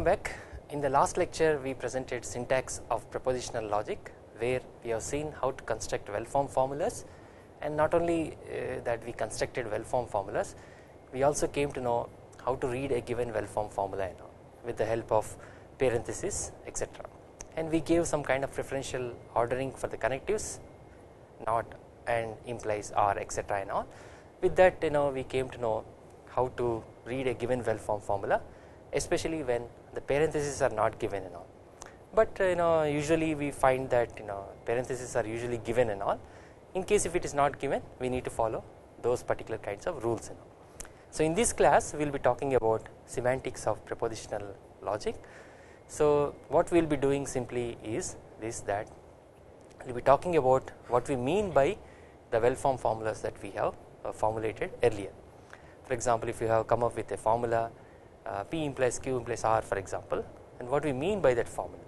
welcome back. In the last lecture we presented syntax of propositional logic where we have seen how to construct well formed formulas. And not only uh, that we constructed well formed formulas we also came to know how to read a given well formed formula with the help of parenthesis etc and we gave some kind of preferential ordering for the connectives not and implies or etc and all. With that you know we came to know how to read a given well formed formula especially when the parentheses are not given and all but you know usually we find that you know parentheses are usually given and all in case if it is not given we need to follow those particular kinds of rules and all. So in this class we will be talking about semantics of propositional logic. So what we will be doing simply is this that we will be talking about what we mean by the well formed formulas that we have uh, formulated earlier. For example if you have come up with a formula uh, P implies Q implies R for example and what we mean by that formula.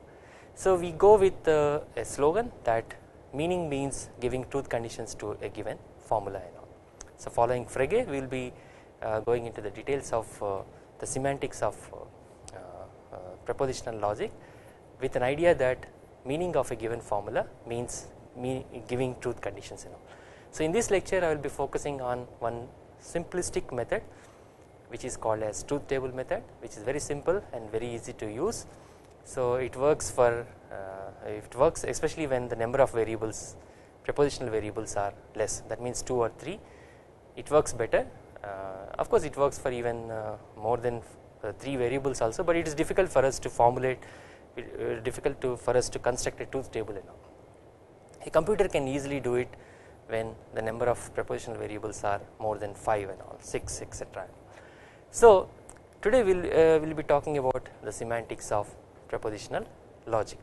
So we go with uh, a slogan that meaning means giving truth conditions to a given formula and all. So following Frege we will be uh, going into the details of uh, the semantics of uh, uh, propositional logic with an idea that meaning of a given formula means mean giving truth conditions and all. So in this lecture I will be focusing on one simplistic method which is called as truth table method which is very simple and very easy to use. So it works for uh, it works especially when the number of variables propositional variables are less that means 2 or 3 it works better uh, of course it works for even uh, more than uh, 3 variables also but it is difficult for us to formulate uh, difficult to for us to construct a truth table and all. A computer can easily do it when the number of propositional variables are more than 5 and all 6 etc. So today we will uh, we'll be talking about the semantics of propositional logic.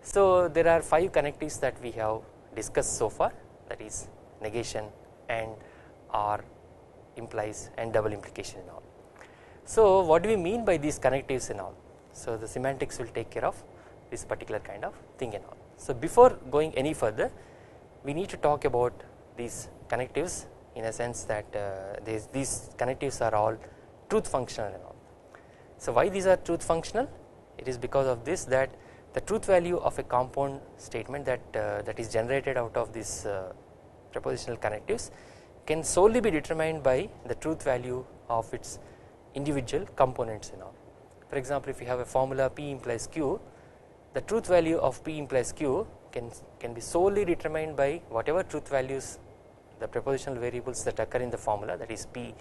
So there are 5 connectives that we have discussed so far that is negation and or implies and double implication and all. So what do we mean by these connectives and all? So the semantics will take care of this particular kind of thing and all. So before going any further we need to talk about these connectives in a sense that uh, these, these connectives are all truth functional and all. So why these are truth functional? It is because of this that the truth value of a compound statement that uh, that is generated out of these uh, propositional connectives can solely be determined by the truth value of its individual components and all. For example, if you have a formula P implies Q, the truth value of P implies Q can can be solely determined by whatever truth values the propositional variables that occur in the formula that is P,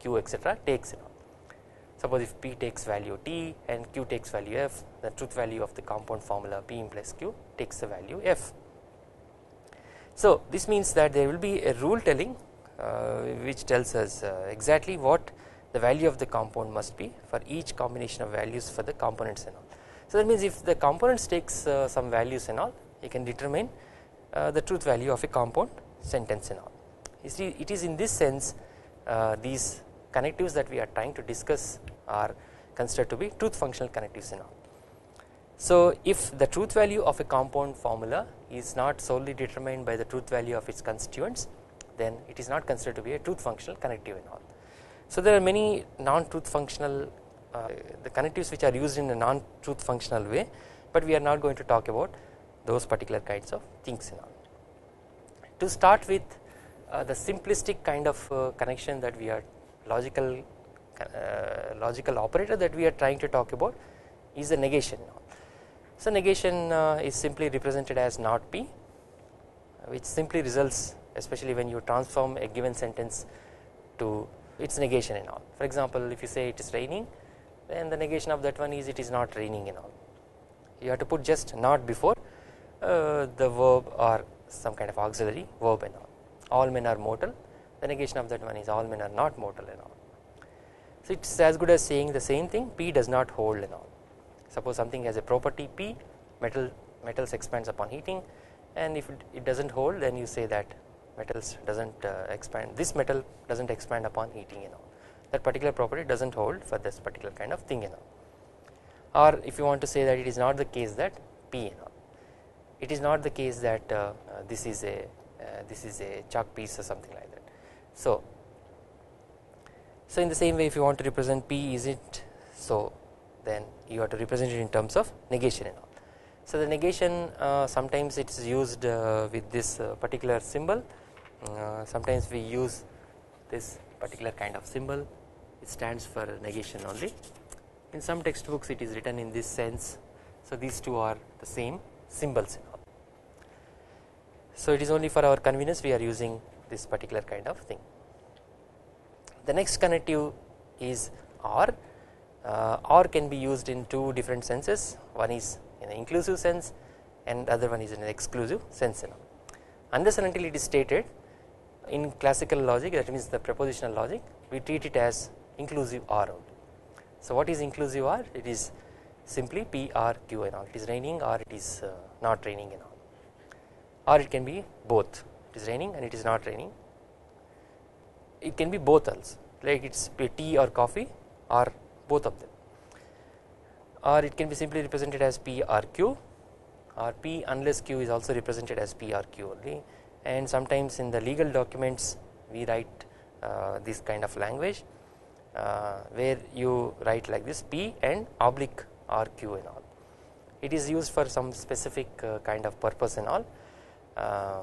Q, etc. takes and all. Suppose if P takes value T and Q takes value F, the truth value of the compound formula P implies Q takes the value F. So this means that there will be a rule telling uh, which tells us uh, exactly what the value of the compound must be for each combination of values for the components and all. So that means if the components takes uh, some values and all you can determine uh, the truth value of a compound sentence and all. You see it is in this sense uh, these connectives that we are trying to discuss are considered to be truth functional connectives and all. So if the truth value of a compound formula is not solely determined by the truth value of its constituents then it is not considered to be a truth functional connective and all. So there are many non-truth functional uh, the connectives which are used in a non-truth functional way but we are not going to talk about those particular kinds of things and all. To start with uh, the simplistic kind of uh, connection that we are logical logical operator that we are trying to talk about is the negation So negation uh, is simply represented as not p which simply results especially when you transform a given sentence to its negation and all. For example if you say it is raining then the negation of that one is it is not raining and all. You have to put just not before uh, the verb or some kind of auxiliary verb and all. All men are mortal the negation of that one is all men are not mortal and all. So it is as good as saying the same thing P does not hold and all. Suppose something has a property P metal metals expands upon heating and if it, it does not hold then you say that metals does not uh, expand this metal does not expand upon heating and all that particular property does not hold for this particular kind of thing and all or if you want to say that it is not the case that P and all it is not the case that uh, uh, this is a uh, this is a chalk piece or something like that. So so in the same way if you want to represent P is it? So then you have to represent it in terms of negation and all. So the negation uh, sometimes it is used uh, with this uh, particular symbol. Uh, sometimes we use this particular kind of symbol. It stands for negation only. In some textbooks it is written in this sense. So these two are the same symbols so it is only for our convenience we are using this particular kind of thing the next connective is OR uh, OR can be used in two different senses. One is in an inclusive sense and the other one is in an exclusive sense. Unless and until it is stated in classical logic that means the propositional logic we treat it as inclusive OR. So what is inclusive OR it is simply P R Q and all. It is raining or it is uh, not raining and all. Or it can be both. It is raining and it is not raining it can be both also like it is tea or coffee or both of them. Or it can be simply represented as P or Q or P unless Q is also represented as P R Q only. And sometimes in the legal documents we write uh, this kind of language uh, where you write like this P and oblique R Q and all. It is used for some specific uh, kind of purpose and all. Uh,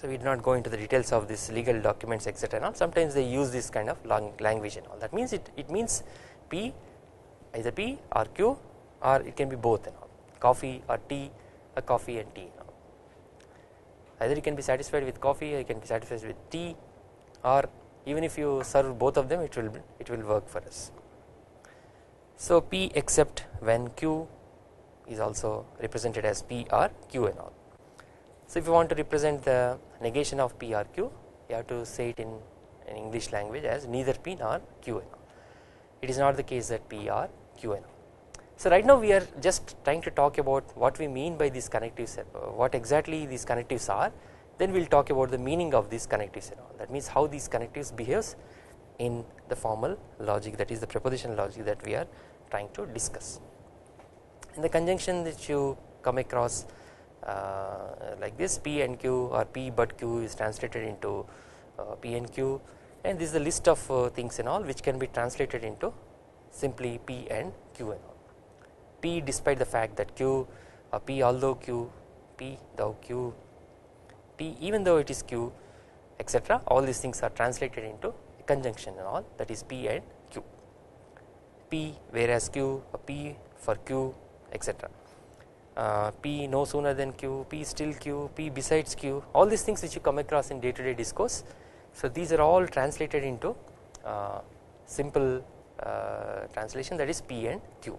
so we do not go into the details of this legal documents etc and all sometimes they use this kind of language and all that means it, it means P either P or Q or it can be both and all coffee or tea a coffee and tea either you can be satisfied with coffee or you can be satisfied with tea or even if you serve both of them it will it will work for us. So P except when Q is also represented as P or Q and all. So if you want to represent the negation of P or Q you have to say it in, in English language as neither P nor Q and all. It is not the case that P or Q and all. So right now we are just trying to talk about what we mean by these connectives, uh, what exactly these connectives are, then we will talk about the meaning of these connectives and all that means how these connectives behaves in the formal logic that is the propositional logic that we are trying to discuss. In the conjunction that you come across like this P and Q or P but Q is translated into uh, P and Q. And this is a list of uh, things and all which can be translated into simply P and Q and all. P despite the fact that Q uh, P although Q P though Q P even though it is Q etc all these things are translated into conjunction and all that is P and Q. P whereas Q P for Q etc uh, P no sooner than Q P still Q P besides Q all these things which you come across in day to day discourse so these are all translated into uh, simple uh, translation that is P and Q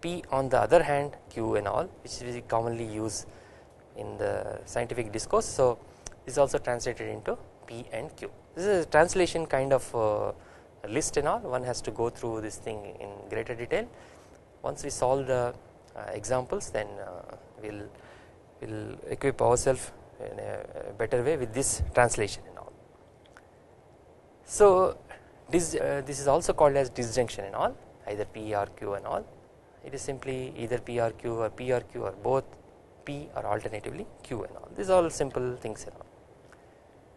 P on the other hand Q and all which we commonly use in the scientific discourse. So this is also translated into P and Q. This is a translation kind of uh, list and all one has to go through this thing in greater detail. Once we solve the examples then uh, we will will equip ourselves in a better way with this translation and all. So this uh, this is also called as disjunction and all either P or Q and all it is simply either PRQ or PRQ or p or q or both P or alternatively Q and all these are all simple things and all.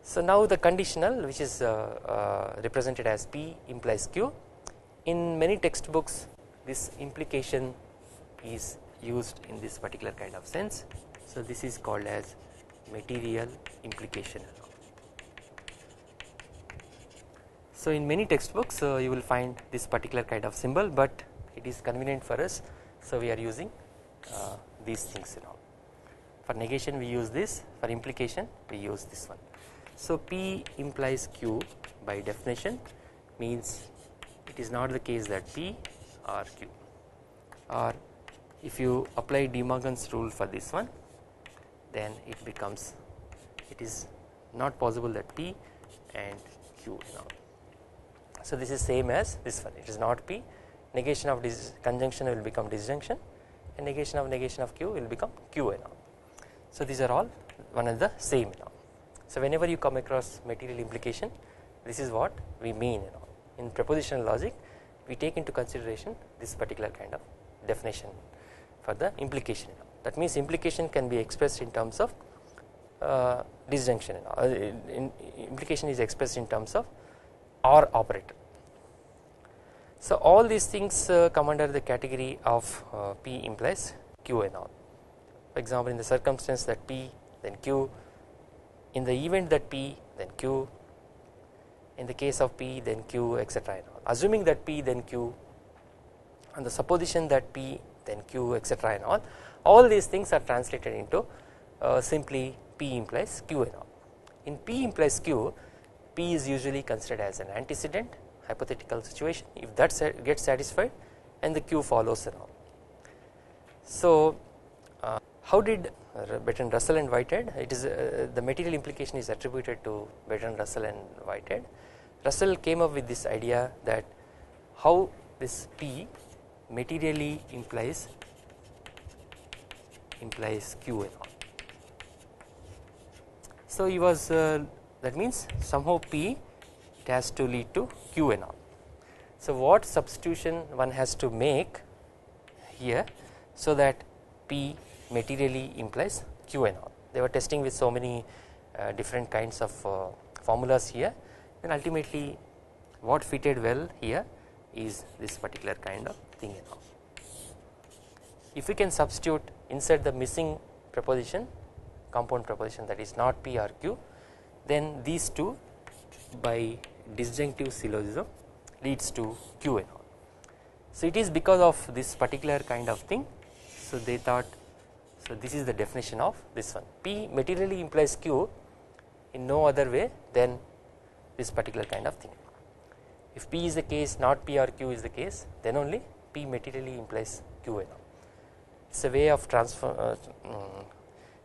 So now the conditional which is uh, uh, represented as P implies Q in many textbooks this implication is used in this particular kind of sense. So this is called as material implication. So in many textbooks uh, you will find this particular kind of symbol but it is convenient for us. So we are using uh, these things you know for negation we use this. For implication we use this one. So p implies q by definition means it is not the case that p or q or if you apply De Morgan's rule for this one then it becomes it is not possible that p and q know. so this is same as this one it is not p negation of this conjunction will become disjunction and negation of negation of q will become q and all. So these are all one and the same now. So whenever you come across material implication this is what we mean in propositional logic we take into consideration this particular kind of definition for the implication that means implication can be expressed in terms of uh, disjunction uh, in, implication is expressed in terms of OR operator. So all these things uh, come under the category of uh, P implies Q and all. For example, in the circumstance that P then Q, in the event that P then Q, in the case of P then Q etc. Assuming that P then Q. And the supposition that P then Q etc. and all, all these things are translated into uh, simply P implies Q and all. In P implies Q, P is usually considered as an antecedent hypothetical situation if that gets satisfied and the Q follows and all. So uh, how did Bertrand Russell and Whitehead it is uh, the material implication is attributed to Bertrand Russell and Whitehead. Russell came up with this idea that how this P materially implies implies Q and all. So he was uh, that means somehow P it has to lead to Q and all. So what substitution one has to make here so that P materially implies Q and all. They were testing with so many uh, different kinds of uh, formulas here and ultimately what fitted well here is this particular kind of thing and all. If we can substitute insert the missing proposition compound proposition that is not P or Q then these two by disjunctive syllogism leads to Q and all. So it is because of this particular kind of thing so they thought so this is the definition of this one P materially implies Q in no other way than this particular kind of thing. If P is the case not P or Q is the case then only P materially implies Q and all. It is a way of transfer uh, um,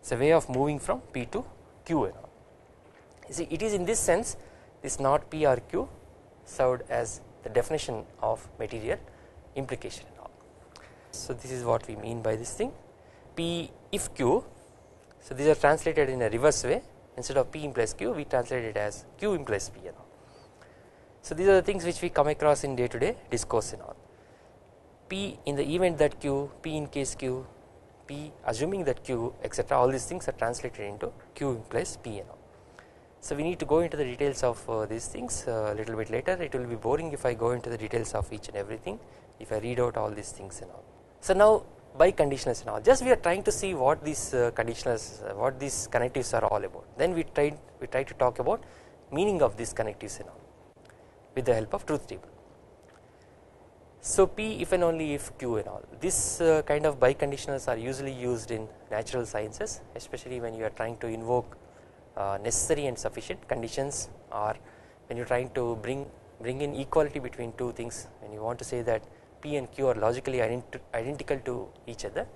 it is a way of moving from P to Q. You see it is in this sense this not P or Q served as the definition of material implication and all. So this is what we mean by this thing P if Q so these are translated in a reverse way instead of P implies Q we translate it as Q implies P and all. So these are the things which we come across in day to day discourse and all. P in the event that Q, P in case Q, P assuming that Q etc all these things are translated into Q implies P and all. So we need to go into the details of uh, these things a uh, little bit later it will be boring if I go into the details of each and everything if I read out all these things and all. So now by conditionals and all just we are trying to see what these uh, conditionals uh, what these connectives are all about then we try we try to talk about meaning of these connectives and all with the help of truth table. So P if and only if Q and all. This uh, kind of biconditionals are usually used in natural sciences especially when you are trying to invoke uh, necessary and sufficient conditions or when you are trying to bring bring in equality between two things. When you want to say that P and Q are logically ident identical to each other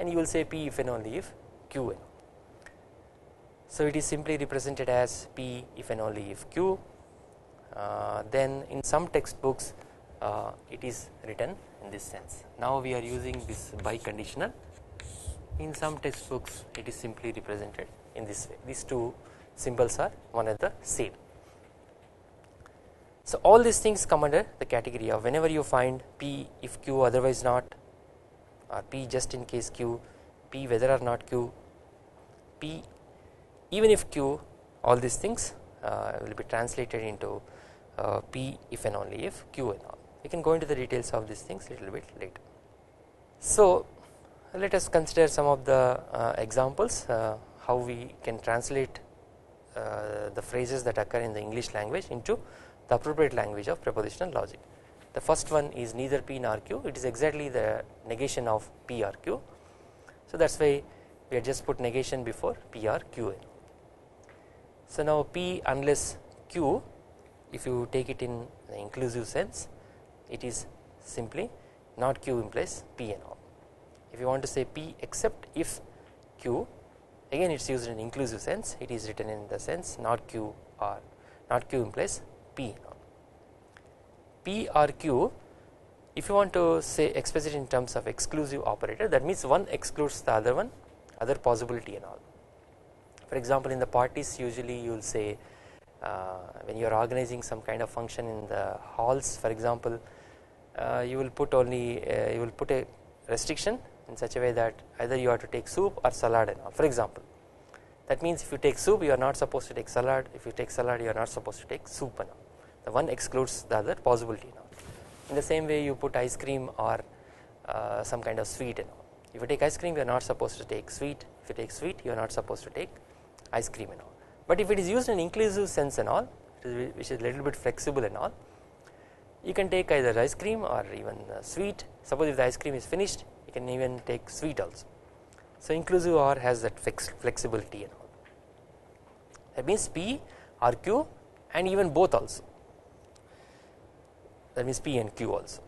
and you will say P if and only if Q and so it is simply represented as P if and only if Q. Uh, then in some textbooks uh, it is written in this sense. Now we are using this biconditional. In some textbooks it is simply represented in this way. These two symbols are one and the same. So all these things come under the category of whenever you find P if Q otherwise not or P just in case Q P whether or not Q P even if Q all these things uh, will be translated into uh, P if and only if Q and all we can go into the details of these things a little bit later. So let us consider some of the uh, examples uh, how we can translate uh, the phrases that occur in the English language into the appropriate language of propositional logic. The first one is neither P nor Q it is exactly the negation of P or Q. So that is why we have just put negation before P or Q in. So now P unless Q if you take it in the inclusive sense it is simply not Q implies P and all. If you want to say P except if Q again it is used in inclusive sense. It is written in the sense not q or not q implies p p or q if you want to say express it in terms of exclusive operator that means one excludes the other one other possibility and all. For example in the parties usually you will say when you are organizing some kind of function in the halls for example uh, you will put only uh, you will put a restriction in such a way that either you have to take soup or salad and all. For example that means if you take soup you are not supposed to take salad. If you take salad you are not supposed to take soup and all. The one excludes the other possibility now in the same way you put ice cream or uh, some kind of sweet and all. If you take ice cream you are not supposed to take sweet. If you take sweet you are not supposed to take ice cream and all. But if it is used in inclusive sense and all which is a little bit flexible and all you can take either ice cream or even uh, sweet suppose if the ice cream is finished you can even take sweet also. So inclusive OR has that flex flexibility and all that means P or Q and even both also that means P and Q also.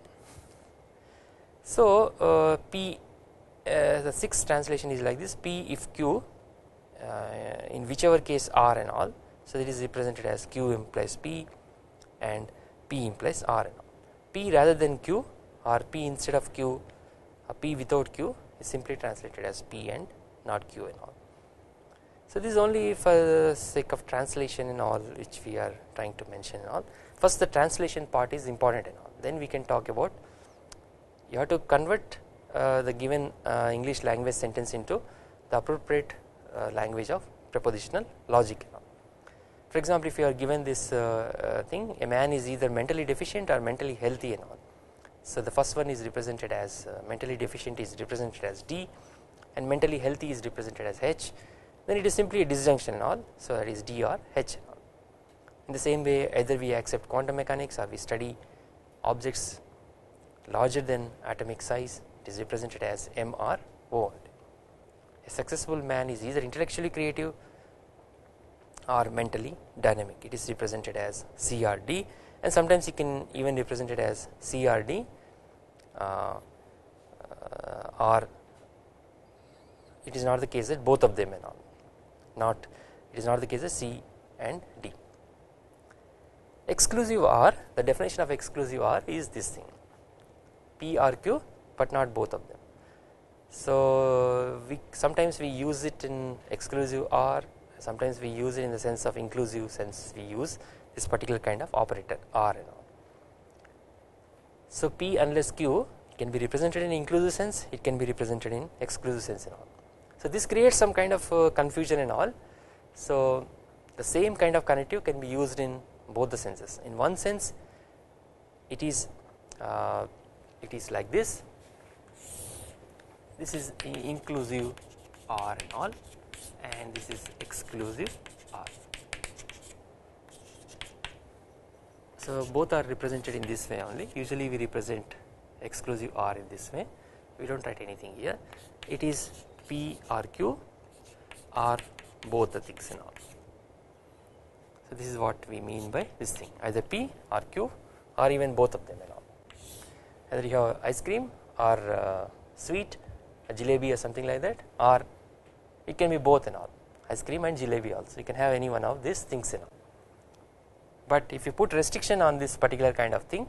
So uh, P uh, the sixth translation is like this P if Q in whichever case R and all so it is represented as Q implies P and P implies R and all. P rather than Q or P instead of Q P without Q is simply translated as P and not Q and all. So this is only for the sake of translation and all which we are trying to mention and all. First the translation part is important and all then we can talk about you have to convert uh, the given uh, English language sentence into the appropriate uh, language of propositional logic. For example if you are given this uh, uh, thing a man is either mentally deficient or mentally healthy and all. So the first one is represented as uh, mentally deficient is represented as D and mentally healthy is represented as H. Then it is simply a disjunction and all. So that is D or H in the same way either we accept quantum mechanics or we study objects larger than atomic size it is represented as M or O a successful man is either intellectually creative or mentally dynamic it is represented as CRD and sometimes you can even represent it as CRD uh, uh, or it is not the case that both of them all not it is not the case that C and D. Exclusive OR the definition of exclusive OR is this thing P R Q but not both of them. So we sometimes we use it in exclusive OR sometimes we use it in the sense of inclusive sense we use this particular kind of operator R and all. So P unless Q can be represented in inclusive sense it can be represented in exclusive sense and all. So this creates some kind of uh, confusion and all so the same kind of connective can be used in both the senses in one sense it is uh, it is like this this is inclusive OR and all and this is exclusive OR. So both are represented in this way only. Usually we represent exclusive OR in this way. We do not write anything here. It is P R Q or both the things and all. So this is what we mean by this thing. Either P or Q or even both of them and all. Either you have ice cream or uh, sweet a jalebi or something like that or it can be both and all ice cream and jalebi also you can have any one of these things in all. But if you put restriction on this particular kind of thing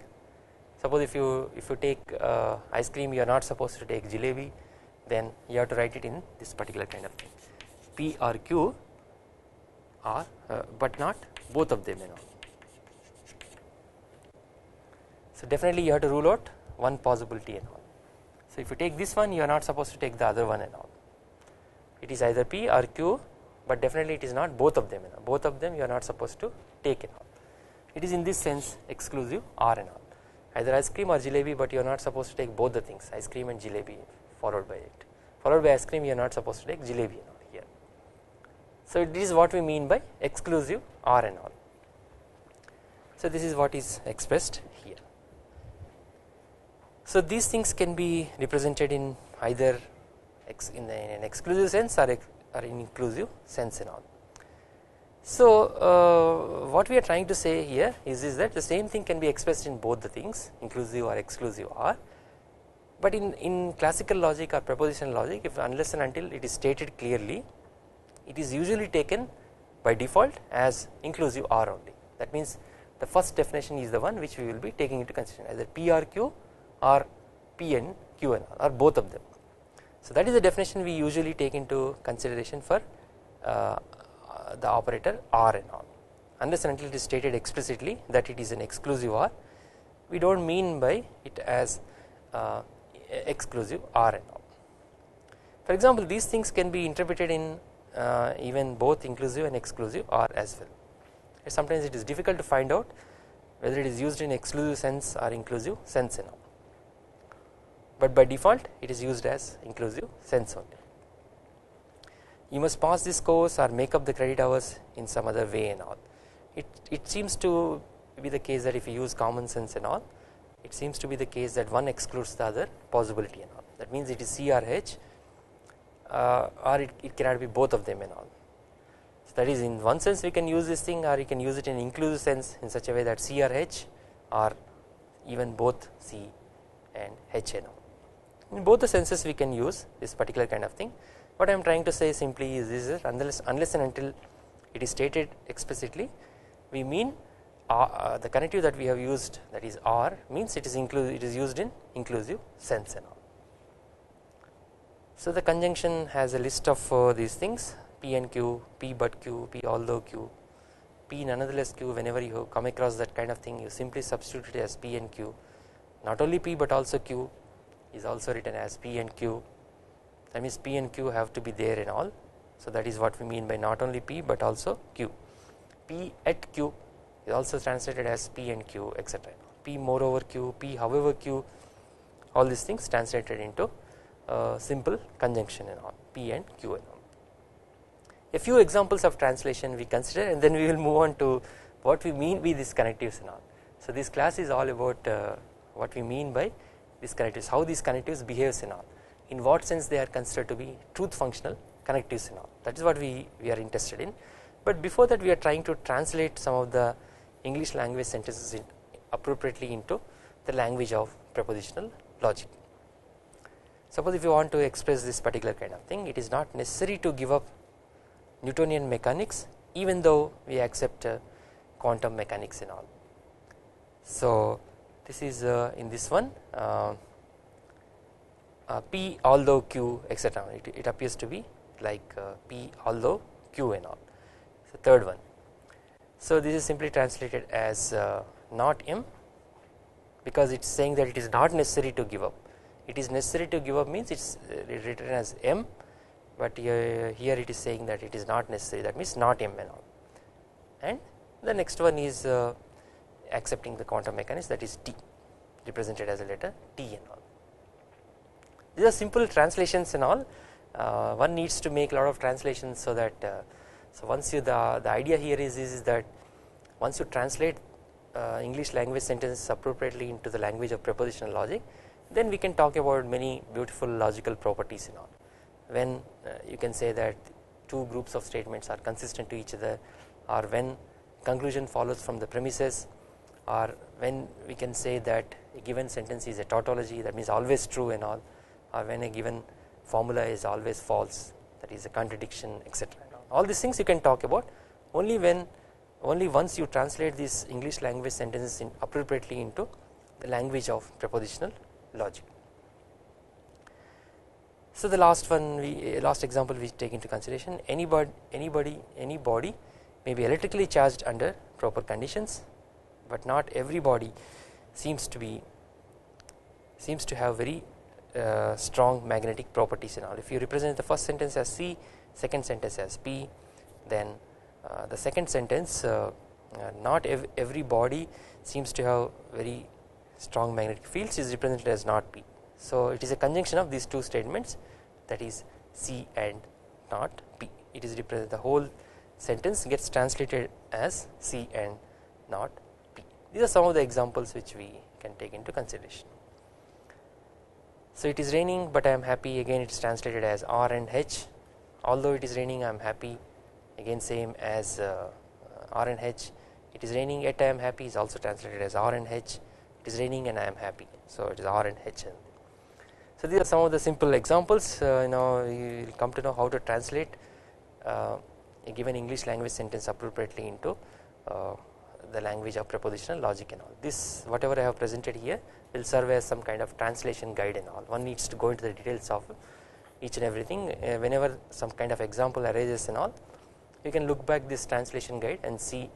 suppose if you if you take uh, ice cream you are not supposed to take jalebi then you have to write it in this particular kind of thing P or Q are uh, but not both of them and all. So definitely you have to rule out one possibility and all. So if you take this one you are not supposed to take the other one and all. It is either P or Q but definitely it is not both of them both of them you are not supposed to take in all. It is in this sense exclusive OR and all either ice cream or jalebi but you are not supposed to take both the things ice cream and jalebi followed by it. Followed by ice cream you are not supposed to take jalebi and all here. So this is what we mean by exclusive OR and all so this is what is expressed so these things can be represented in either in, an exclusive sense or, or in inclusive sense and all. So uh, what we are trying to say here is, is that the same thing can be expressed in both the things inclusive or exclusive or but in, in classical logic or propositional logic if unless and until it is stated clearly it is usually taken by default as inclusive or only that means the first definition is the one which we will be taking into consideration either P or Q or P and Q and or both of them. So that is the definition we usually take into consideration for uh, the operator R and all. Unless and until it is stated explicitly that it is an exclusive OR. We do not mean by it as uh, exclusive OR and all. For example these things can be interpreted in uh, even both inclusive and exclusive OR as well. Sometimes it is difficult to find out whether it is used in exclusive sense or inclusive sense and all but by default it is used as inclusive sense only. You must pass this course or make up the credit hours in some other way and all. It, it seems to be the case that if you use common sense and all it seems to be the case that one excludes the other possibility and all that means it is C or H uh, or it, it cannot be both of them and all. So that is in one sense we can use this thing or you can use it in inclusive sense in such a way that C or H or even both C and H and all in both the senses we can use this particular kind of thing what I am trying to say simply is this is unless, unless and until it is stated explicitly we mean uh, uh, the connective that we have used that is R means it is inclusive it is used in inclusive sense and all. So the conjunction has a list of uh, these things P and Q, P but Q, P although Q, P nonetheless Q whenever you come across that kind of thing you simply substitute it as P and Q not only P but also Q is also written as P and Q. That means P and Q have to be there in all. So that is what we mean by not only P but also Q. P at Q is also translated as P and Q etc P moreover Q P however Q all these things translated into simple conjunction and all P and Q and all. A few examples of translation we consider and then we will move on to what we mean by these connectives and all. So this class is all about uh, what we mean by these connectives how these connectives behaves in all in what sense they are considered to be truth functional connectives in all that is what we, we are interested in but before that we are trying to translate some of the English language sentences in appropriately into the language of propositional logic. Suppose if you want to express this particular kind of thing it is not necessary to give up Newtonian mechanics even though we accept uh, quantum mechanics and all. So this is uh, in this one uh, uh, P although Q etc it, it, appears to be like uh, P although Q and all. So third one. So this is simply translated as uh, not M because it is saying that it is not necessary to give up. It is necessary to give up means it is uh, written as M but here, here it is saying that it is not necessary. That means not M and all. And the next one is accepting the quantum mechanics that is T represented as a letter T and all. These are simple translations and all uh, one needs to make a lot of translations so that uh, so once you the, the idea here is, is that once you translate uh, English language sentences appropriately into the language of propositional logic then we can talk about many beautiful logical properties and all when uh, you can say that two groups of statements are consistent to each other or when conclusion follows from the premises or when we can say that a given sentence is a tautology that means always true and all. Or when a given formula is always false that is a contradiction etc all these things you can talk about. Only when only once you translate these English language sentences in appropriately into the language of propositional logic. So the last one we last example we take into consideration. Anybody anybody any body may be electrically charged under proper conditions but not every body seems to be seems to have very uh, strong magnetic properties and all. If you represent the first sentence as C second sentence as P then uh, the second sentence uh, uh not ev every body seems to have very strong magnetic fields is represented as not P. So it is a conjunction of these two statements that is C and not P. It is represented the whole sentence gets translated as C and not these are some of the examples which we can take into consideration. So it is raining but I am happy. Again it is translated as R and H. Although it is raining I am happy. Again same as uh, R and H. It is raining yet I am happy. Is also translated as R and H. It is raining and I am happy. So it is R and H so these are some of the simple examples. Uh, you know you will come to know how to translate uh, a given English language sentence appropriately into uh, the language of propositional logic and all. This whatever I have presented here will serve as some kind of translation guide and all. One needs to go into the details of each and everything. Uh, whenever some kind of example arises and all you can look back this translation guide and see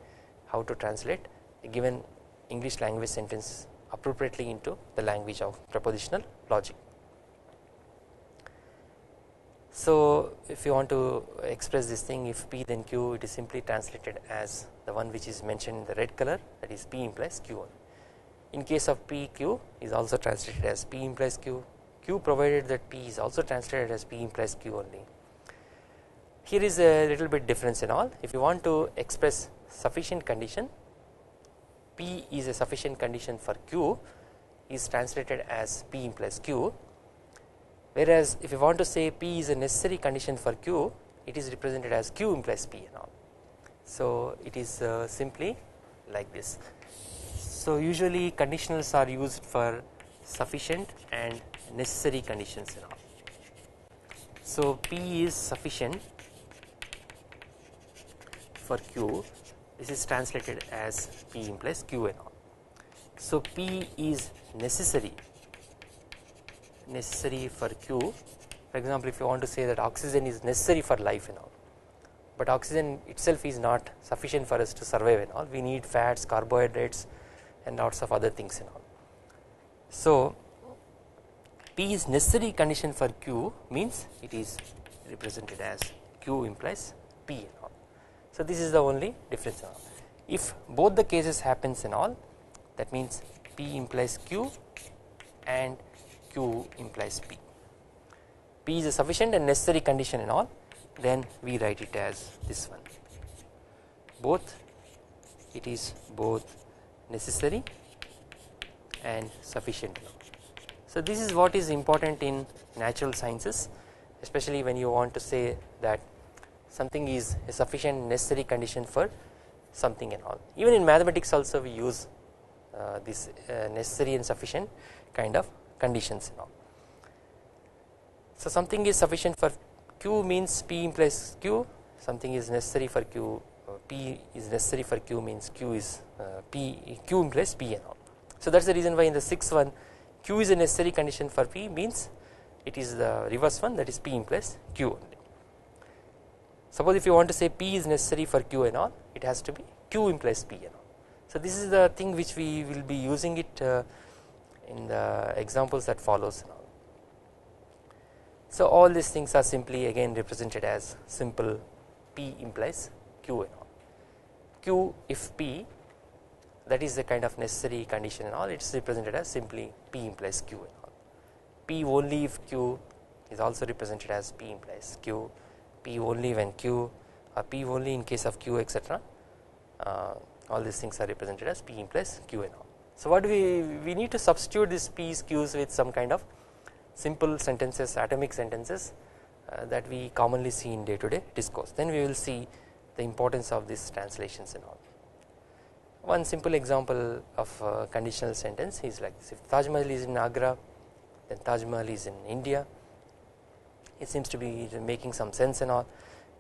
how to translate a given English language sentence appropriately into the language of propositional logic. So if you want to express this thing if P then Q it is simply translated as the one which is mentioned in the red color that is P implies Q only. In case of P Q is also translated as P implies Q, Q provided that P is also translated as P implies Q only. Here is a little bit difference in all if you want to express sufficient condition P is a sufficient condition for Q is translated as P implies Q whereas if you want to say P is a necessary condition for Q it is represented as Q implies P and all. So it is uh, simply like this. So usually conditionals are used for sufficient and necessary conditions and all. So P is sufficient for Q this is translated as P implies Q and all. So P is necessary necessary for Q for example if you want to say that oxygen is necessary for life and all but oxygen itself is not sufficient for us to survive and all we need fats carbohydrates and lots of other things and all. So P is necessary condition for Q means it is represented as Q implies P and all. So this is the only difference if both the cases happens in all that means P implies Q and Q implies P. P is a sufficient and necessary condition in all then we write it as this one both it is both necessary and sufficient. So this is what is important in natural sciences especially when you want to say that something is a sufficient necessary condition for something and all even in mathematics also we use uh, this uh, necessary and sufficient kind of conditions and all. So something is sufficient for q means p implies q something is necessary for q uh, is necessary for q means q is uh, p q implies p and all. So that is the reason why in the sixth one q is a necessary condition for p means it is the reverse one that is p implies q only. Suppose if you want to say P is necessary for Q and all it has to be Q implies P and all. So this is the thing which we will be using it uh, in the examples that follows. So all these things are simply again represented as simple P implies Q and all. Q if P that is the kind of necessary condition and all it is represented as simply P implies Q and all. P only if Q is also represented as P implies Q P only when Q or P only in case of Q etc. Uh, all these things are represented as P implies Q and all. So what we we need to substitute these P's Q's with some kind of simple sentences atomic sentences uh, that we commonly see in day to day discourse then we will see the importance of these translations and all. One simple example of a conditional sentence is like this if Taj Mahal is in Agra then Taj Mahal is in India it seems to be making some sense and all.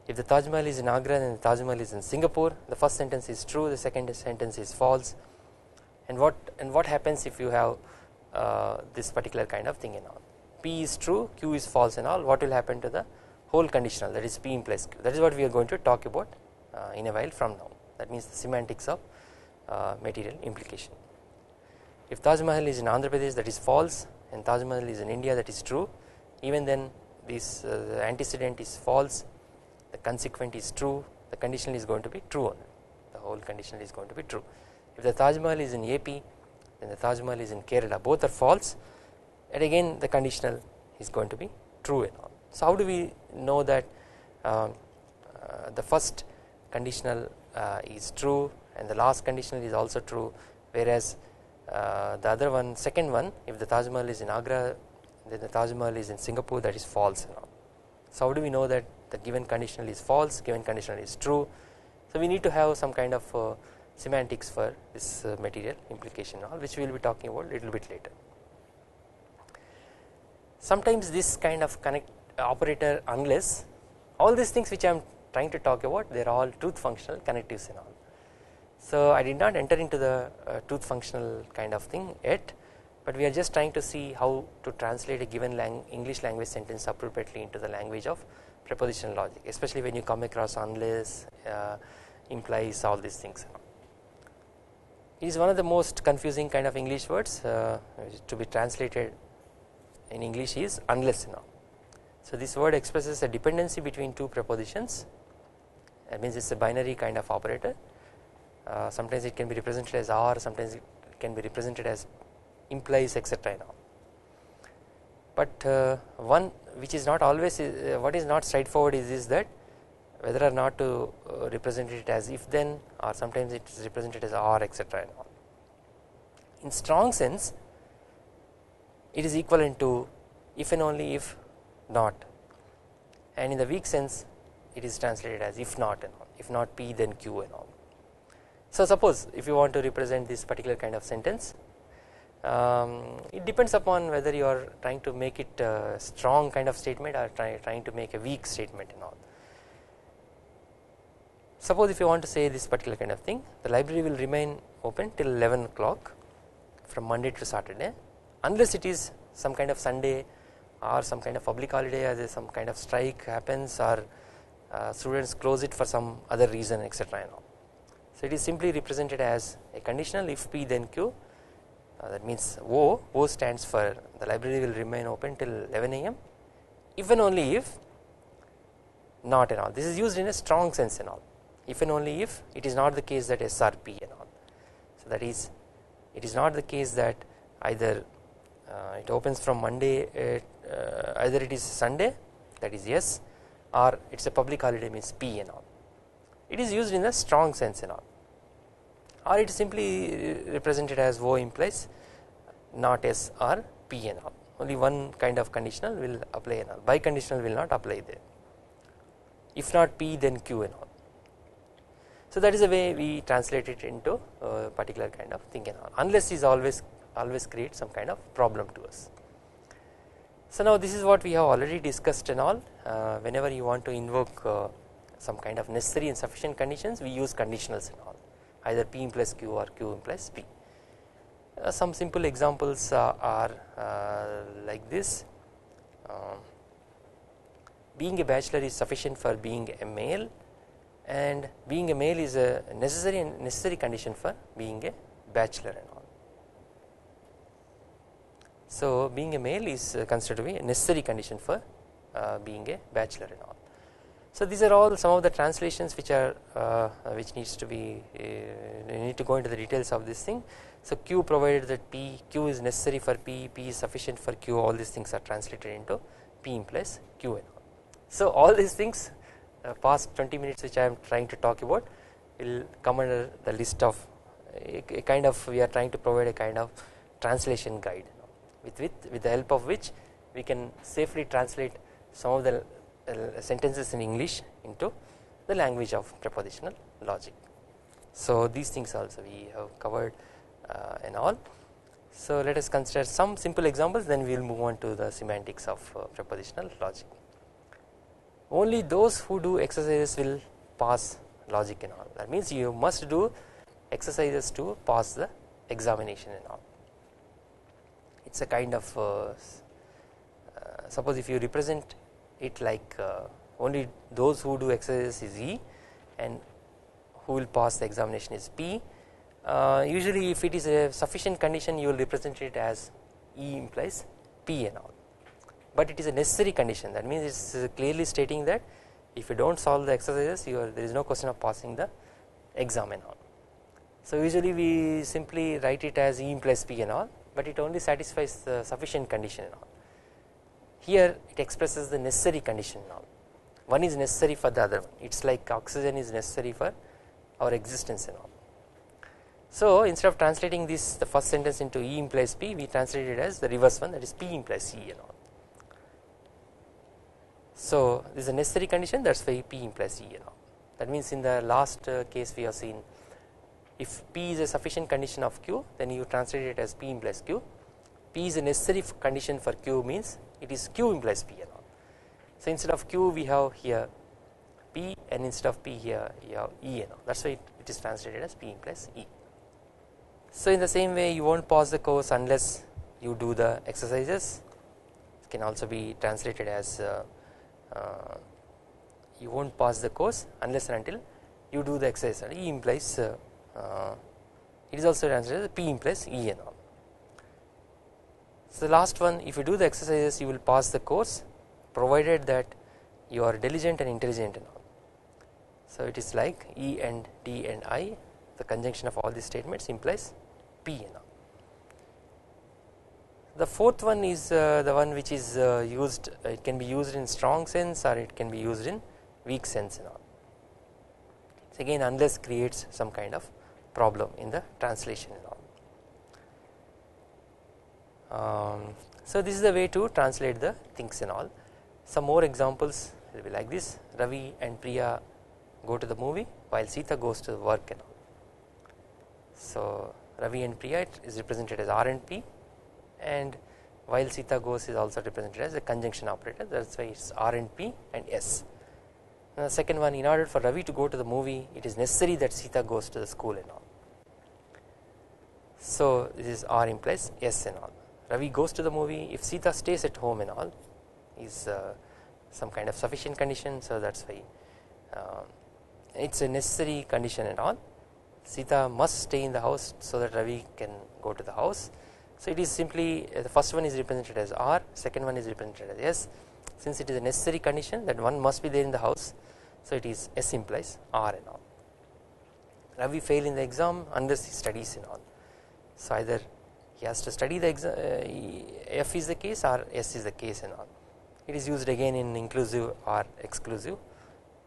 If the Taj Mahal is in Agra and the Taj Mahal is in Singapore, the first sentence is true, the second sentence is false. And what and what happens if you have uh, this particular kind of thing and all? P is true, Q is false and all. What will happen to the whole conditional? That is P implies Q. That is what we are going to talk about uh, in a while from now. That means the semantics of uh, material implication. If Taj Mahal is in Andhra Pradesh, that is false, and Taj Mahal is in India, that is true. Even then, this uh, the antecedent is false the consequent is true the conditional is going to be true the whole conditional is going to be true if the Taj Mahal is in AP then the Taj Mahal is in Kerala both are false and again the conditional is going to be true and all so how do we know that um, uh, the first conditional uh, is true and the last conditional is also true whereas uh, the other one second one if the Taj Mahal is in Agra then the Taj Mahal is in Singapore that is false and all. So how do we know that the given conditional is false given conditional is true so we need to have some kind of uh, semantics for this uh, material implication all which we will be talking about a little bit later. Sometimes this kind of connect operator unless all these things which I am trying to talk about they are all truth functional connectives and all. So I did not enter into the uh, truth functional kind of thing yet but we are just trying to see how to translate a given lang English language sentence appropriately into the language of propositional logic especially when you come across unless uh, implies all these things it is one of the most confusing kind of English words uh, to be translated in English is unless know So this word expresses a dependency between two propositions. That means it is a binary kind of operator. Uh, sometimes it can be represented as or sometimes it can be represented as implies etc and all but uh, one which is not always uh, what is not straightforward is, is that whether or not to uh, represent it as if then or sometimes it is represented as or etc and all. In strong sense it is equivalent to if and only if not and in the weak sense it is translated as if not and all if not p then q and all. So suppose if you want to represent this particular kind of sentence um, it depends upon whether you are trying to make it a strong kind of statement or try, trying to make a weak statement and all. Suppose if you want to say this particular kind of thing the library will remain open till 11 o'clock from Monday to Saturday unless it is some kind of Sunday or some kind of public holiday as some kind of strike happens or uh, students close it for some other reason etc and all. So it is simply represented as a conditional if p then q. Uh, that means O, O stands for the library will remain open till 11 am if and only if not and all. This is used in a strong sense and all. If and only if it is not the case that SRP and all. So that is it is not the case that either it opens from Monday uh, uh, either it is Sunday that is yes or it is a public holiday means P and all. It is used in a strong sense and all. Or it is simply represented as O implies not S or P and all. Only one kind of conditional will apply and all. Biconditional will not apply there. If not P then Q and all. So that is the way we translate it into a particular kind of thing and all. Unless is always always create some kind of problem to us. So now this is what we have already discussed and all uh, whenever you want to invoke uh, some kind of necessary and sufficient conditions we use conditionals and all either P implies Q or Q implies P. Uh, some simple examples uh, are uh, like this um, being a bachelor is sufficient for being a male and being a male is a necessary and necessary condition for being a bachelor. So being a male is considered to be a necessary condition for uh, being a bachelor and all. So these are all some of the translations which are uh, which needs to be uh, need to go into the details of this thing. So Q provided that P Q is necessary for P, P is sufficient for Q all these things are translated into P implies Q and all. So all these things uh, past 20 minutes which I am trying to talk about will come under the list of a, a kind of we are trying to provide a kind of translation guide with, with, with the help of which we can safely translate some of the uh, sentences in English into the language of propositional logic. So these things also we have covered uh, and all. So let us consider some simple examples then we will move on to the semantics of uh, propositional logic. Only those who do exercises will pass logic and all that means you must do exercises to pass the examination and all. It is a kind of uh, uh, suppose if you represent it like uh, only those who do exercises is E and who will pass the examination is P uh, usually if it is a sufficient condition you will represent it as E implies P and all. But it is a necessary condition. That means it is clearly stating that if you do not solve the exercises are there is no question of passing the exam and all. So usually we simply write it as E implies P and all but it only satisfies the sufficient condition and all. Here it expresses the necessary condition now one is necessary for the other one it is like oxygen is necessary for our existence and all. So instead of translating this the first sentence into E implies P we translate it as the reverse one that is P implies E and all. So this is a necessary condition that is why P implies E and all that means in the last uh, case we have seen if P is a sufficient condition of Q then you translate it as P implies Q P is a necessary condition for Q means it is Q implies P and. So instead of Q we have here P and instead of P here you have E and that is why it, it is translated as P implies E. So in the same way you won't pause the course unless you do the exercises it can also be translated as uh, uh, you won't pass the course unless and until you do the exercise E implies uh, it is also translated as P implies E and all. So the last one if you do the exercises you will pass the course provided that you are diligent and intelligent and all. So it is like E and D and I the conjunction of all these statements implies P and all. The fourth one is uh, the one which is uh, used it can be used in strong sense or it can be used in weak sense and all. So again unless creates some kind of problem in the translation and all. Um, so this is the way to translate the things and all. Some more examples will be like this Ravi and Priya go to the movie while Sita goes to work and all. So Ravi and Priya is represented as R and P and while Sita goes is also represented as a conjunction operator that is why it is R and P and S. The second one in order for Ravi to go to the movie it is necessary that Sita goes to the school and all. So this is R implies S and all. Ravi goes to the movie if Sita stays at home and all is uh, some kind of sufficient condition so that is why uh, it is a necessary condition and all Sita must stay in the house so that Ravi can go to the house. So it is simply uh, the first one is represented as R, second one is represented as S. Since it is a necessary condition that one must be there in the house, so it is S implies R and all. Ravi fail in the exam unless he studies and all. So either he has to study the uh, F is the case or S is the case and all. It is used again in inclusive or exclusive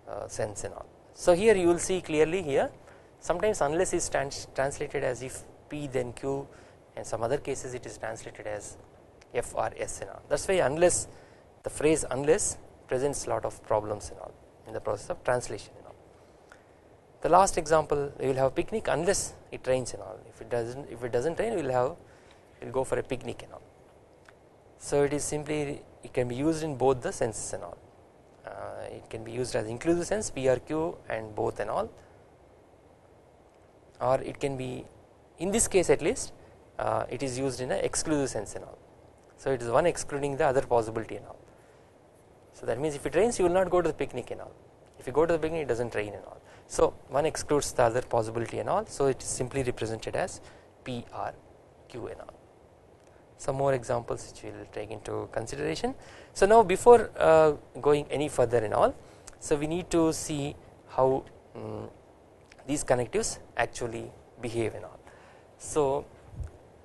uh, sense and all. So here you will see clearly here sometimes unless is trans translated as if P then Q and some other cases it is translated as F or S and all that is why unless the phrase unless presents lot of problems and all in the process of translation. The last example we will have picnic unless it rains and all if it doesn't if it doesn't rain we will have we will go for a picnic and all. So it is simply it can be used in both the senses and all uh, it can be used as inclusive sense PRQ and both and all or it can be in this case at least uh, it is used in an exclusive sense and all. So it is one excluding the other possibility and all. So that means if it rains you will not go to the picnic and all if you go to the picnic it does not rain and all. So one excludes the other possibility and all so it is simply represented as P R Q and all. Some more examples which we will take into consideration. So now before uh, going any further and all so we need to see how um, these connectives actually behave and all. So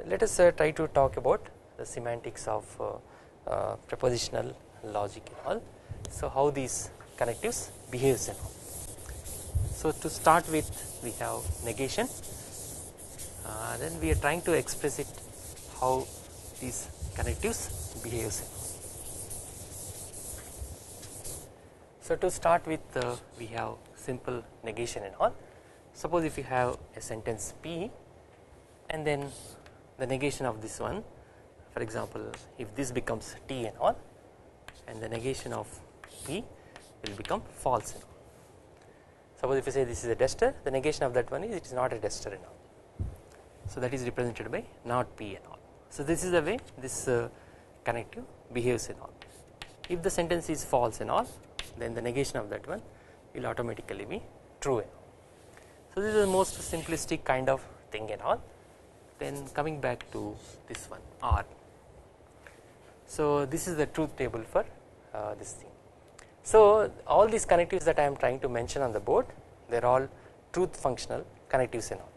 let us uh, try to talk about the semantics of uh, uh, propositional logic and all. So how these connectives behaves and all. So to start with we have negation uh, then we are trying to express it how these connectives behaves. So to start with uh, we have simple negation and all Suppose if you have a sentence P and then the negation of this one for example if this becomes T and all and the negation of P will become false and all. Suppose if you say this is a duster the negation of that one is it is not a duster and all. So that is represented by not P and all. So this is the way this uh, connective behaves and all. If the sentence is false and all then the negation of that one will automatically be true and all. So this is the most simplistic kind of thing and all then coming back to this one R. So this is the truth table for uh, this thing. So all these connectives that I am trying to mention on the board they are all truth functional connectives and all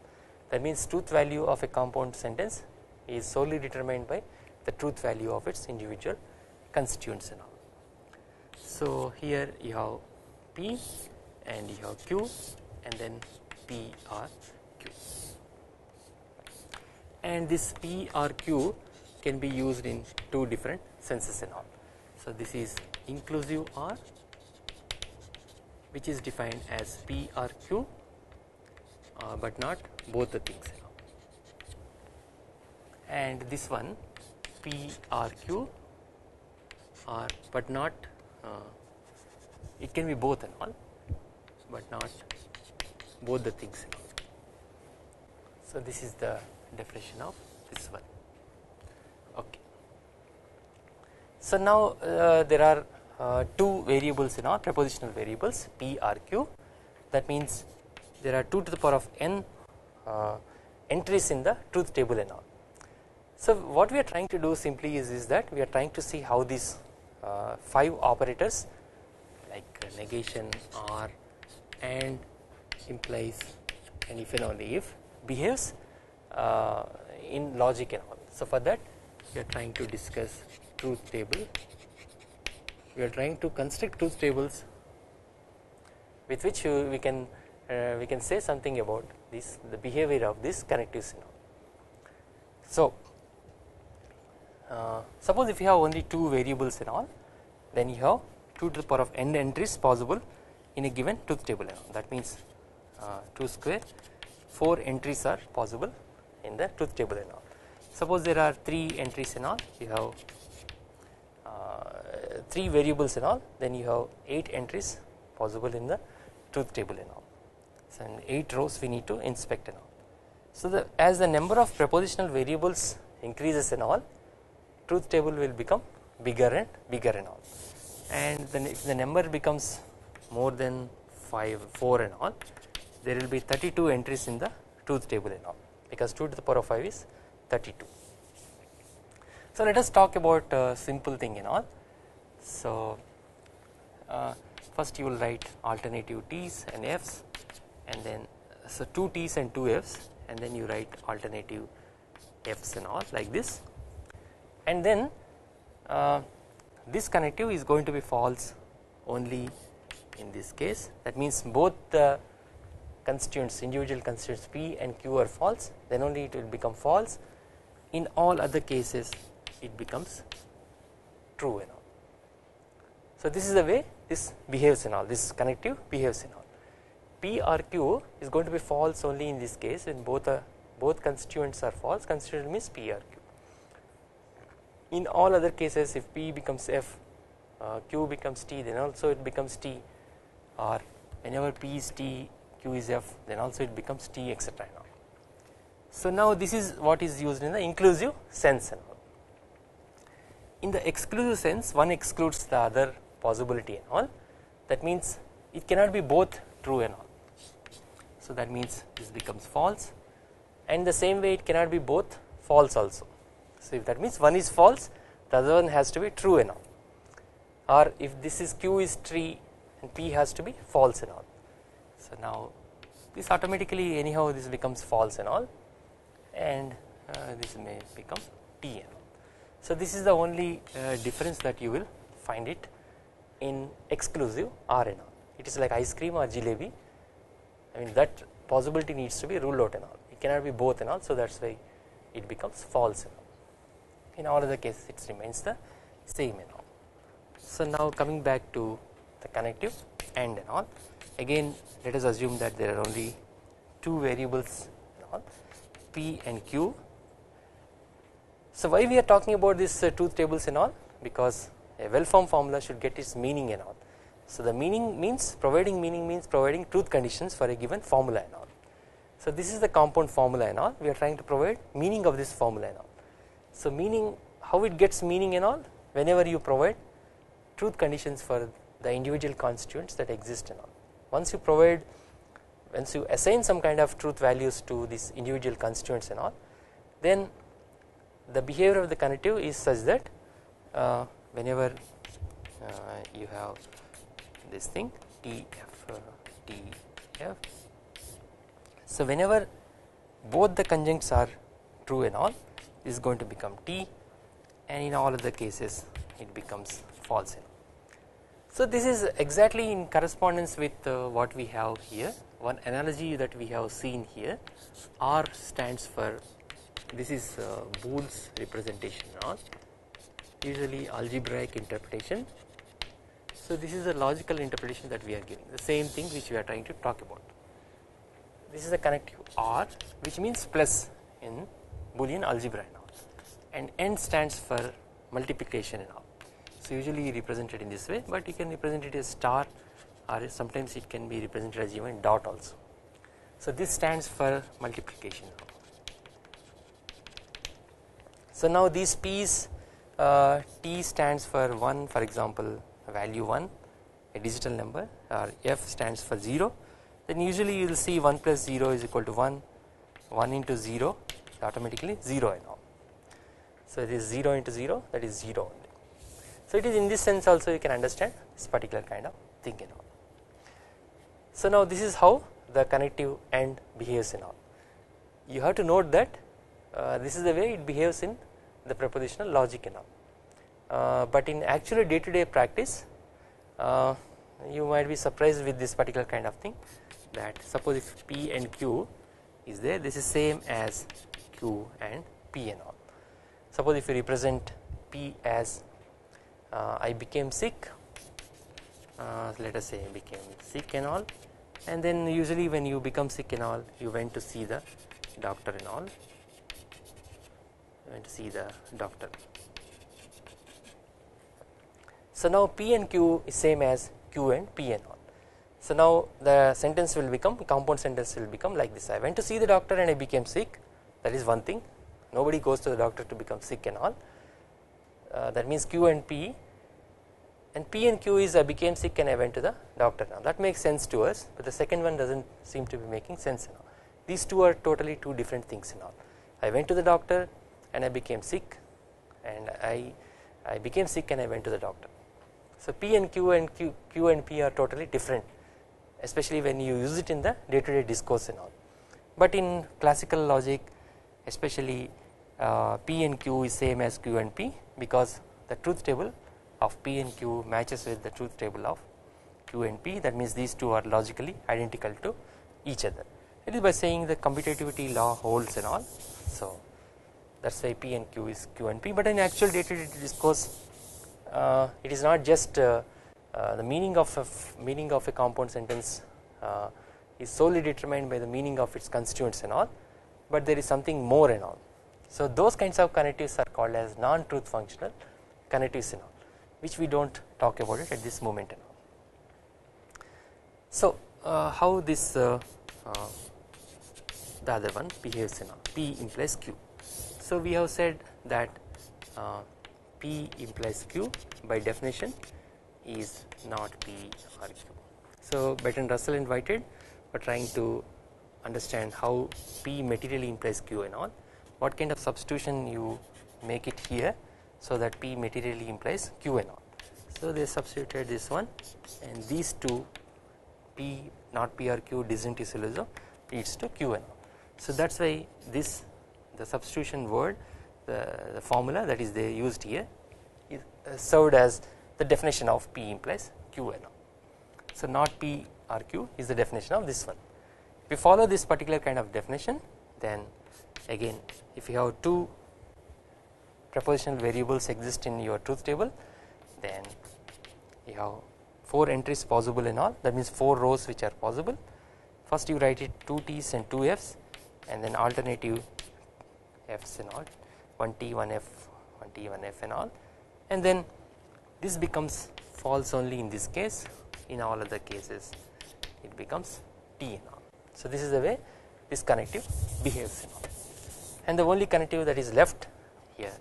that means truth value of a compound sentence is solely determined by the truth value of its individual constituents and all. So here you have P and you have Q and then P R Q and this P R Q can be used in two different senses and all. So this is inclusive OR which is defined as P or Q uh, but not both the things and this one P or Q or but not uh, it can be both and all but not both the things. So this is the definition of this one. Okay. So now uh, there are uh, two variables in our propositional variables P R Q. That means there are 2 to the power of n uh, entries in the truth table and all. So what we are trying to do simply is, is that we are trying to see how these uh, 5 operators like negation or and implies and if and only if behaves uh, in logic and all. So for that we are trying to discuss truth table we are trying to construct truth tables with which you, we can uh, we can say something about this the behavior of this connective signal. So uh, suppose if you have only two variables and all then you have 2 to the power of n entries possible in a given truth table that means uh, 2 square 4 entries are possible in the truth table and all. Suppose there are 3 entries and all you have uh, 3 variables and all then you have 8 entries possible in the truth table and all so in 8 rows we need to inspect and all. So the as the number of propositional variables increases and all truth table will become bigger and bigger and all and then if the number becomes more than 5 4 and all there will be 32 entries in the truth table and all because 2 to the power of 5 is 32. So let us talk about uh, simple thing and all. So uh, first you will write alternative T's and F's and then so 2 T's and 2 F's and then you write alternative F's and all like this and then uh, this connective is going to be false only in this case that means both the constituents individual constituents P and Q are false then only it will become false in all other cases it becomes true. So this is the way this behaves in all this connective behaves in all P or Q is going to be false only in this case when both are both constituents are false constituent means P or Q. In all other cases if P becomes F uh, Q becomes T then also it becomes T or whenever P is T Q is F then also it becomes T etc. So now this is what is used in the inclusive sense. In the exclusive sense one excludes the other possibility and all that means it cannot be both true and all. So that means this becomes false and the same way it cannot be both false also. So if that means one is false the other one has to be true and all or if this is Q is tree and P has to be false and all. So now this automatically anyhow this becomes false and all and uh, this may become T and all. So this is the only uh, difference that you will find it in exclusive OR and all. It is like ice cream or jalebi. I mean that possibility needs to be ruled out and all. It cannot be both and all. So that's why it becomes false and all. In all other cases it remains the same and all. So now coming back to the connective and and all again let us assume that there are only two variables and all P and Q. So why we are talking about these uh, truth tables and all because a well formed formula should get its meaning and all. So the meaning means providing meaning means providing truth conditions for a given formula and all. So this is the compound formula and all we are trying to provide meaning of this formula and all. So meaning how it gets meaning and all whenever you provide truth conditions for the individual constituents that exist and all. Once you provide once you assign some kind of truth values to these individual constituents and all then the behavior of the connective is such that uh, whenever uh, you have this thing T F uh, T F. So whenever both the conjuncts are true and all is going to become T and in all other cases it becomes false so this is exactly in correspondence with uh, what we have here. One analogy that we have seen here. R stands for this is uh, Boole's representation or usually algebraic interpretation. So this is a logical interpretation that we are giving the same thing which we are trying to talk about. This is a connective R which means plus in Boolean algebra now and n stands for multiplication and all. So usually represented in this way but you can represent it as star or sometimes it can be represented as even dot also. So this stands for multiplication. So now these p's t stands for 1 for example value 1 a digital number or f stands for 0 then usually you will see 1 plus 0 is equal to 1 1 into 0 automatically 0 and all so it is 0 into 0 that is 0 only So it is in this sense also you can understand this particular kind of thing and all. So now this is how the connective AND behaves in all. You have to note that uh, this is the way it behaves in the propositional logic and all. Uh, but in actually day to day practice uh, you might be surprised with this particular kind of thing that suppose if P and Q is there this is same as Q and P and all. Suppose if you represent P as uh, I became sick uh, let us say I became sick and all and then usually when you become sick and all you went to see the doctor and all you went to see the doctor. So now P and Q is same as Q and P and all. So now the sentence will become compound sentence will become like this. I went to see the doctor and I became sick. That is one thing. Nobody goes to the doctor to become sick and all. Uh, that means Q and P. And P and Q is I became sick and I went to the doctor now. That makes sense to us but the second one does not seem to be making sense now these two are totally two different things and all. I went to the doctor and I became sick. And I I became sick and I went to the doctor so P and Q and Q, Q and P are totally different especially when you use it in the day to day discourse and all. But in classical logic especially uh, P and Q is same as Q and P because the truth table of P and Q matches with the truth table of Q and P. That means these two are logically identical to each other. It is by saying the commutativity law holds and all. So that is why P and Q is Q and P. But in actual day to day discourse it is not just uh, uh, the meaning of a meaning of a compound sentence uh, is solely determined by the meaning of its constituents and all but there is something more and all so those kinds of connectives are called as non truth functional connectives and all which we do not talk about it at this moment and all. So uh, how this uh, uh, the other one behaves in all P implies Q. So we have said that uh, P implies Q by definition is not P or Q. So Bertrand Russell and Whitehead were trying to understand how P materially implies Q and all what kind of substitution you make it here so that P materially implies Q and all. So they substituted this one and these two P not P or Q disjunctive syllogism leads to Q and all. So that is why this the substitution word the, the formula that is they used here is uh, served as the definition of P implies Q and all. So not P or Q is the definition of this one. If you follow this particular kind of definition then again if you have two propositional variables exist in your truth table then you have 4 entries possible in all that means 4 rows which are possible first you write it 2 t's and 2 f's and then alternative f's and all 1 t 1 f 1 t 1 f and all. And then this becomes false only in this case. In all other cases it becomes t and all. So this is the way this connective behaves and all. And the only connective that is left here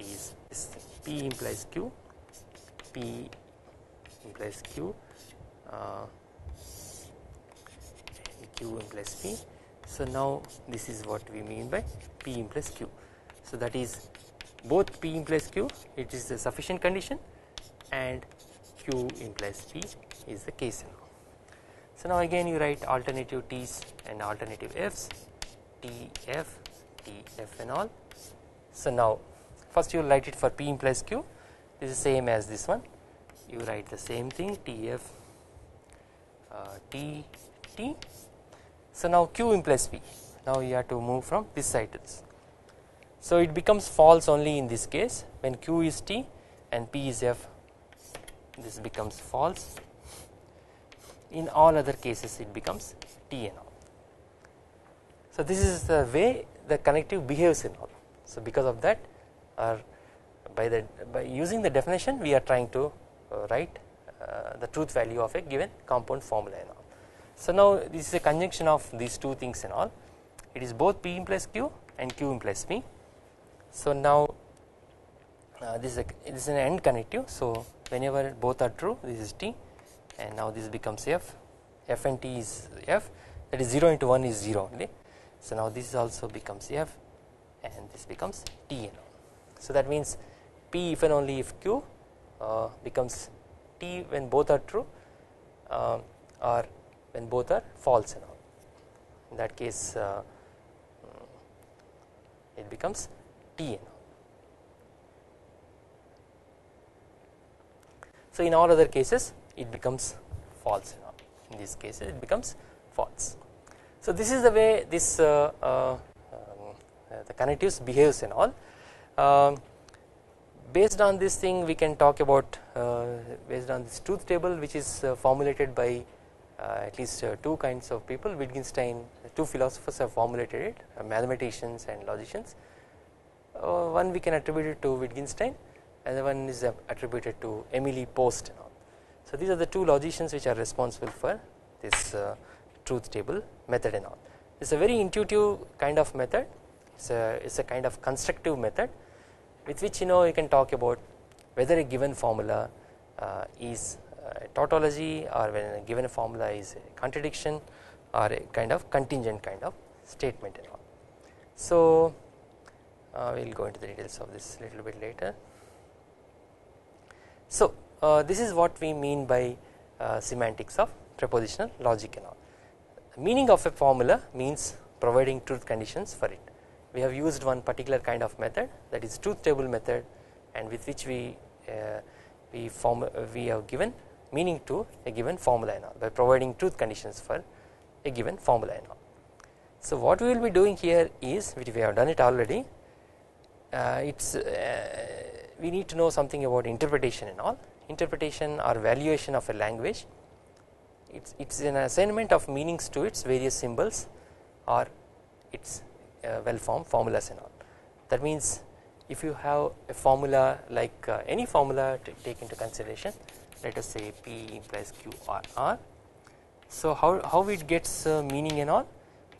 is this thing. P implies Q, P implies Q, uh, Q implies P. So now this is what we mean by P implies Q. So that is both P implies Q it is the sufficient condition and Q implies P is the case. So now again you write alternative T's and alternative F's T F T F and all. So now first you write it for P implies Q this is same as this one you write the same thing TF uh, T T so now Q implies P now you have to move from this side to this so it becomes false only in this case when Q is T and P is F. This becomes false. In all other cases it becomes T and all. So this is the way the connective behaves in all. So because of that or by the by using the definition we are trying to uh, write uh, the truth value of a given compound formula and all. So now this is a conjunction of these two things and all. It is both P implies Q and Q implies P. So now uh, this is a, this is an end connective. So whenever both are true this is T and now this becomes F. F and T is F. That is 0 into 1 is 0 only. So now this also becomes F and this becomes T. So that means P if and only if Q uh, becomes t when both are true uh, or when both are false and all. In that case uh, it becomes t and. So in all other cases it becomes false all in these cases it becomes false. So this is the way this uh, uh, um, the connectives behaves and all. Um, based on this thing we can talk about uh, based on this truth table which is uh, formulated by uh, at least uh, two kinds of people Wittgenstein two philosophers have formulated it mathematicians and logicians one we can attribute it to Wittgenstein and the one is attributed to Emil Post and all. So these are the two logicians which are responsible for this truth table method and all. It is a very intuitive kind of method it is a, it's a kind of constructive method with which you know you can talk about whether a given formula uh, is a tautology or when a given formula is a contradiction or a kind of contingent kind of statement and all. So uh, we will go into the details of this little bit later. So uh, this is what we mean by uh, semantics of propositional logic and all. Meaning of a formula means providing truth conditions for it we have used one particular kind of method that is truth table method and with which we uh, we form uh, we have given meaning to a given formula and all by providing truth conditions for a given formula and all. So what we will be doing here is which we have done it already uh, it's uh, we need to know something about interpretation and all. Interpretation or valuation of a language it's it's an assignment of meanings to its various symbols or its uh, well formed formulas and all. That means if you have a formula like uh, any formula to take into consideration let us say P implies Q or R. So how, how it gets uh, meaning and all?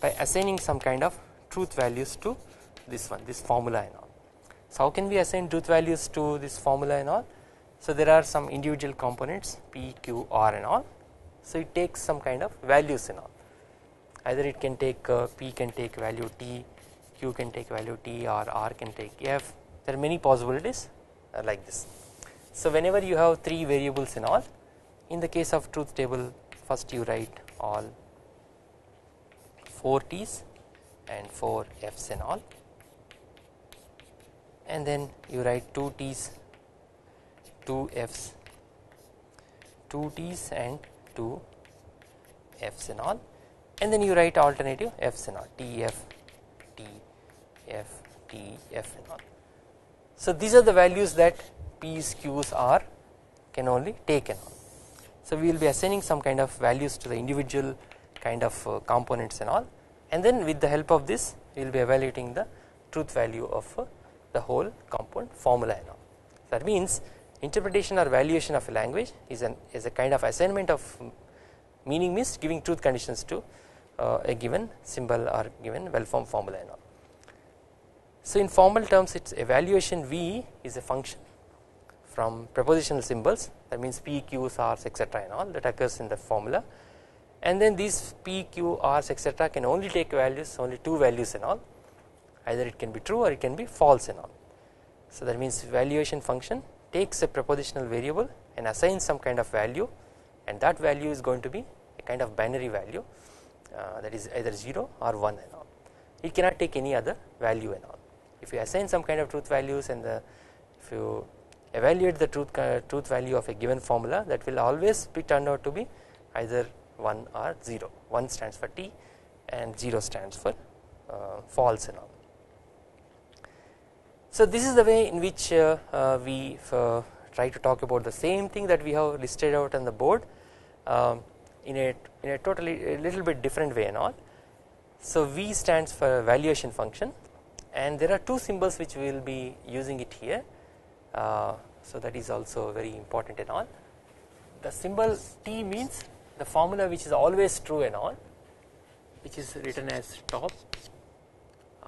By assigning some kind of truth values to this one this formula and all so how can we assign truth values to this formula and all? So there are some individual components P Q R and all. So it takes some kind of values and all. Either it can take uh, P can take value T Q can take value T or R can take F. There are many possibilities uh, like this. So whenever you have 3 variables in all in the case of truth table first you write all 4 T's and 4 F's and all and then you write 2 T's 2 F's 2 T's and 2 F's and all and then you write alternative F's and all T F T F T F and all. So these are the values that P's Q's are can only take and all. So we will be assigning some kind of values to the individual kind of uh, components and all and then with the help of this we will be evaluating the truth value of uh, the whole compound formula and all. That means interpretation or valuation of a language is an is a kind of assignment of meaning means giving truth conditions to uh, a given symbol or given well formed formula and all. So in formal terms its evaluation V is a function from propositional symbols that means P, Q's, R's etc and all that occurs in the formula and then these P, Q, R's etc can only take values only two values and all either it can be true or it can be false and all. So that means valuation function takes a propositional variable and assigns some kind of value and that value is going to be a kind of binary value uh, that is either 0 or 1 and all. It cannot take any other value and all. If you assign some kind of truth values and the if you evaluate the truth uh, truth value of a given formula that will always be turned out to be either 1 or 0 1 stands for t and 0 stands for uh, false and all so this is the way in which uh, uh, we uh, try to talk about the same thing that we have listed out on the board um, in a in a totally a little bit different way and all. So v stands for valuation function and there are two symbols which we will be using it here. Uh, so that is also very important and all. The symbol T means the formula which is always true and all which is written as top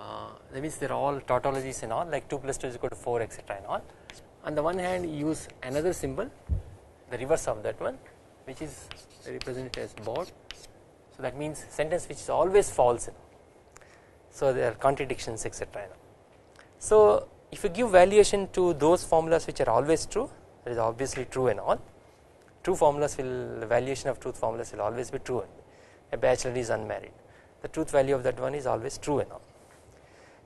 Uh, that means they are all tautologies and all like 2 plus 2 is equal to 4 etc and all. On the one hand you use another symbol the reverse of that one which is represented as bot so that means sentence which is always false. So there are contradictions etc. So if you give valuation to those formulas which are always true that is obviously true and all true formulas will valuation of truth formulas will always be true a bachelor is unmarried. The truth value of that one is always true and all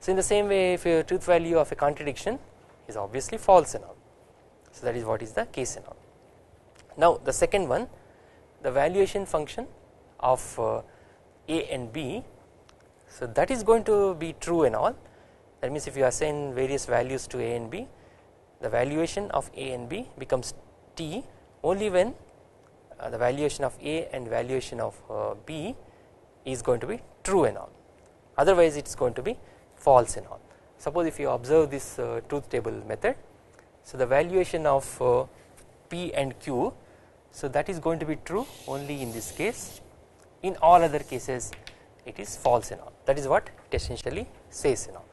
so in the same way if a truth value of a contradiction is obviously false and all so that is what is the case and all. Now the second one the valuation function of uh, a and b so that is going to be true and all. That means if you assign various values to a and b the valuation of a and b becomes t only when uh, the valuation of a and valuation of uh, b is going to be true and all. Otherwise it is going to be false and all. Suppose if you observe this uh, truth table method so the valuation of uh, p and q so that is going to be true only in this case. In all other cases it is false and all. That is what it essentially says and all.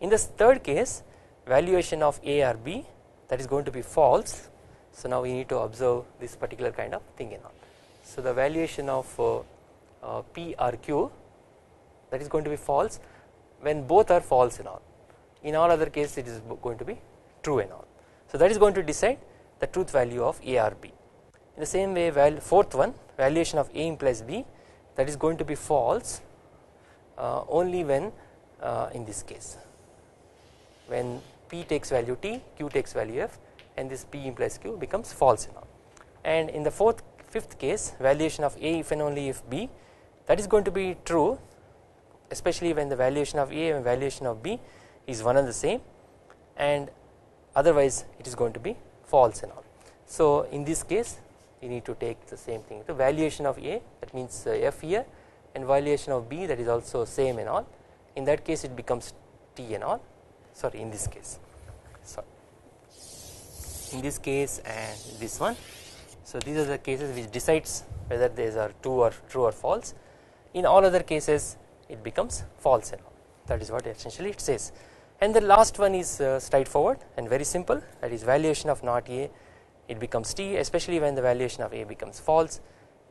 In this third case valuation of a or b that is going to be false. So now we need to observe this particular kind of thing and all. So the valuation of uh, uh, p or q that is going to be false when both are false and all. In all other cases it is going to be true and all. So that is going to decide the truth value of a or b. In the same way fourth one valuation of a implies b that is going to be false uh, only when uh, in this case. When p takes value t q takes value f and this p implies q becomes false and all. and in the fourth fifth case valuation of a if and only if b that is going to be true especially when the valuation of a and valuation of b is one and the same and otherwise it is going to be false and all. So in this case you need to take the same thing. The valuation of a that means uh, f here and valuation of b that is also same and all. In that case it becomes t and all. Sorry in this case. Sorry. In this case and this one. So these are the cases which decides whether these are true or true or false. In all other cases it becomes false and all. That is what essentially it says. And the last one is uh, straightforward and very simple. That is valuation of not a it becomes t especially when the valuation of a becomes false.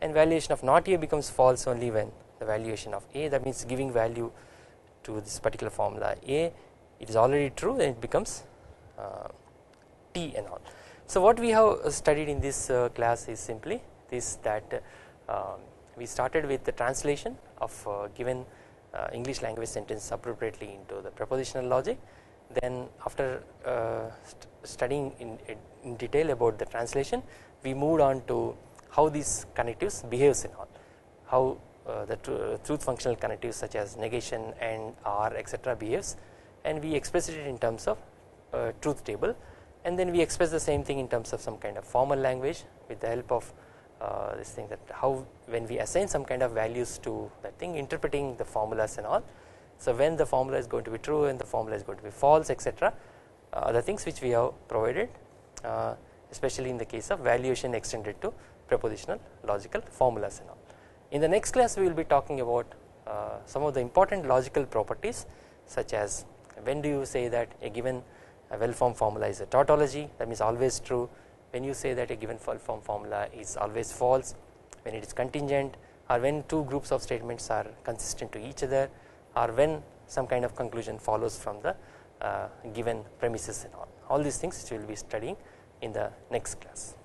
And valuation of not a becomes false only when the valuation of a that means giving value to this particular formula a it is already true then it becomes uh, t and all. So what we have studied in this uh, class is simply this that uh, we started with the translation of uh, given uh, English language sentence appropriately into the propositional logic. Then after uh, st studying in, in detail about the translation we moved on to how these connectives behaves in all. How uh, the tr truth functional connectives such as negation and or etc behaves. And we express it in terms of uh, truth table. And then we express the same thing in terms of some kind of formal language with the help of uh, this thing that how when we assign some kind of values to that thing interpreting the formulas and all. So when the formula is going to be true and the formula is going to be false etc uh, things which we have provided uh, especially in the case of valuation extended to propositional logical formulas and all. In the next class we will be talking about uh, some of the important logical properties such as when do you say that a given a well formed formula is a tautology? That means always true when you say that a given form formula is always false when it is contingent or when two groups of statements are consistent to each other or when some kind of conclusion follows from the uh, given premises and all. All these things which we will be studying in the next class.